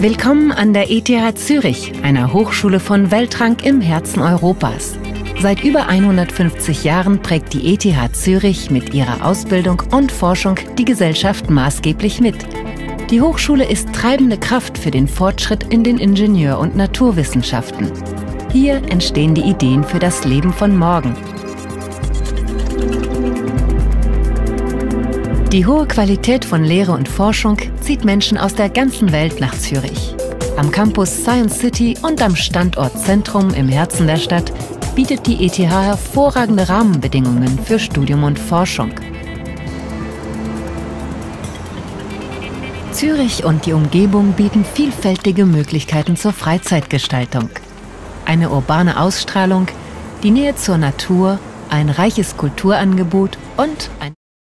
Willkommen an der ETH Zürich, einer Hochschule von Weltrang im Herzen Europas. Seit über 150 Jahren prägt die ETH Zürich mit ihrer Ausbildung und Forschung die Gesellschaft maßgeblich mit. Die Hochschule ist treibende Kraft für den Fortschritt in den Ingenieur- und Naturwissenschaften. Hier entstehen die Ideen für das Leben von morgen. Die hohe Qualität von Lehre und Forschung zieht Menschen aus der ganzen Welt nach Zürich. Am Campus Science City und am Standort Zentrum im Herzen der Stadt bietet die ETH hervorragende Rahmenbedingungen für Studium und Forschung. Zürich und die Umgebung bieten vielfältige Möglichkeiten zur Freizeitgestaltung. Eine urbane Ausstrahlung, die Nähe zur Natur, ein reiches Kulturangebot und ein